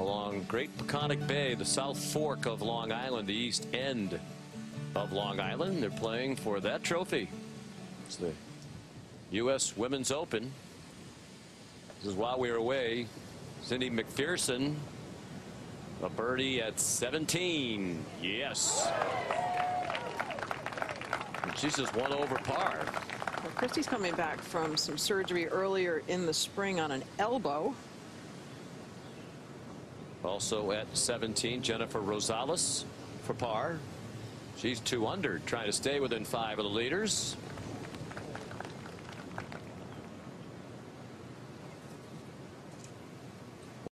along Great Peconic Bay, the South Fork of Long Island, the east end of Long Island. They're playing for that trophy. It's the U.S. Women's Open. This is while we were away. Cindy McPherson, a birdie at 17. Yes. And she's just one over par. Well, Kristy's coming back from some surgery earlier in the spring on an elbow. Also at 17, Jennifer Rosales for par. She's two under, trying to stay within five of the leaders.